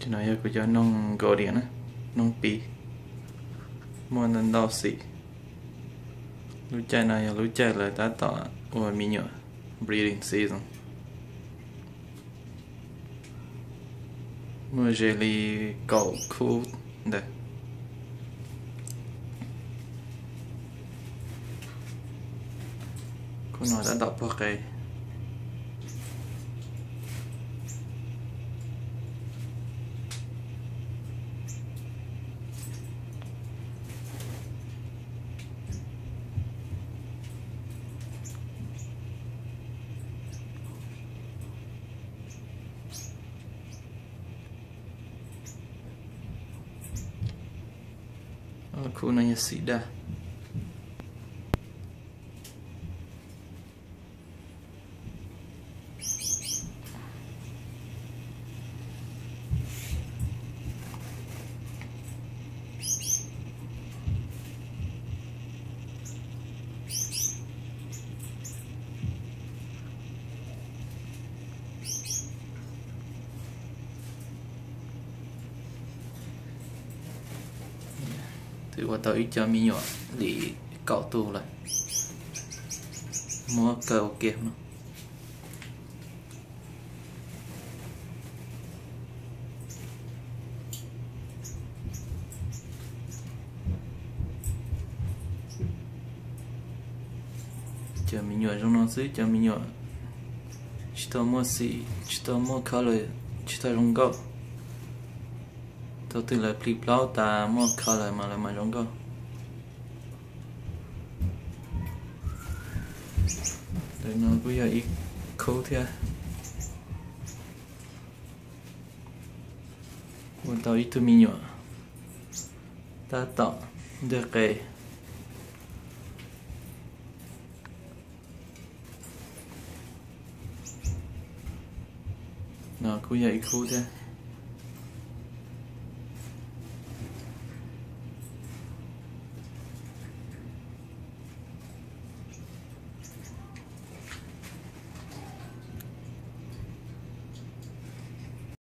chỉ nói của cho nông gò điện á nông bì mua nên đau xì lúc chạy này lúc chạy là đã tỏ. Ủa mình nhựa. Breeding season. Mua jelly cậu khu, đây. Cô nói đã đọc vào cái? kunanya sidah thì qua tới cho mi nhỏ để cậu tu lại. Mua cầu kẹp nó cho mi nhỏ trong nó xứ cho mi nhỏ. Chỉ tao mua xì chỉ tao mua color chỉ tao rong gạo tôi từ là clip lâu ta mua color mà là mà giống cơ để nó bây giờ ít khâu thế muốn tao ít tu mi nhỏ ta tạo được cái nó có giờ ít thế